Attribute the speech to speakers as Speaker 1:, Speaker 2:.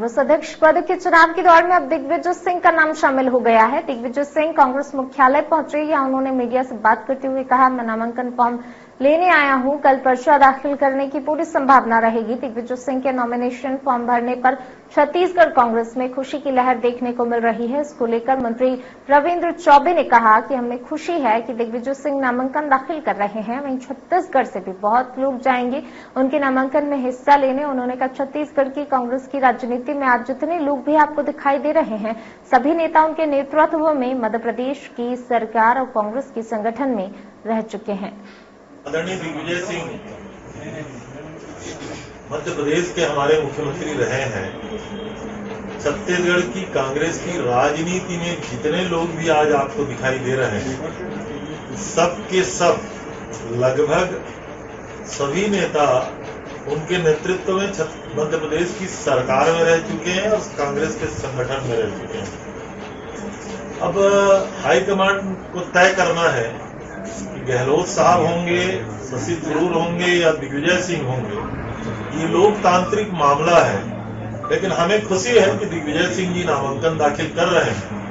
Speaker 1: कांग्रेस अध्यक्ष पद के चुनाव के दौर में अब दिग्विजय सिंह का नाम शामिल हो गया है। दिग्विजय सिंह कांग्रेस मुख्यालय पहुँचे या उन्होंने मीडिया से बात करते हुए कहा, मैं नामांकन फॉर्म लेने आया हूँ। कल पर्चा दाखिल करने की पूरी संभावना रहेगी। दिग्विजय सिंह के नॉमिनेशन फॉर्म भरने पर छत्तीसगढ़ कांग्रेस में खुशी की लहर देखने को मिल रही है। इसको लेकर मंत्री रविंद्र चौबे ने कहा कि हमें खुशी है कि दिग्विजय सिंह नामांकन दाखिल कर रहे हैं। वहीं छत्तीसगढ़ से भी बहुत लोग जाएँगे। उनके नामांकन में हिस्सा लेने उन्होंने कहा, छत्तीसगढ़ की कांग्रेस की राजनीति में आज जितने लोग भी आपको दिखाई दे रहे हैं, सभी नेता उनके नेतृत्व में मध्य प्रदेश की सरकार और कांग्रेस के संगठन में रह चुके हैं।
Speaker 2: दिग्विजय सिंह, मध्य प्रदेश के हमारे मुख्यमंत्री रहे हैं। छत्तीसगढ़ की कांग्रेस की राजनीति में जितने लोग भी आज आपको दिखाई दे रहे हैं, सब के सब लगभग सभी नेता उनके नेतृत्व में मध्य प्रदेश की सरकार में रह चुके हैं और कांग्रेस के संगठन में रह चुके हैं। अब हाईकमांड को तय करना है कि गहलोत साहब होंगे, शशि थरूर होंगे या दिग्विजय सिंह होंगे। ये लोकतांत्रिक मामला है, लेकिन हमें खुशी है कि दिग्विजय सिंह जी नामांकन दाखिल कर रहे हैं।